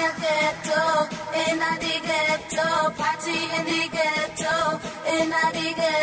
the ghetto, in the ghetto, party in the ghetto, in the ghetto.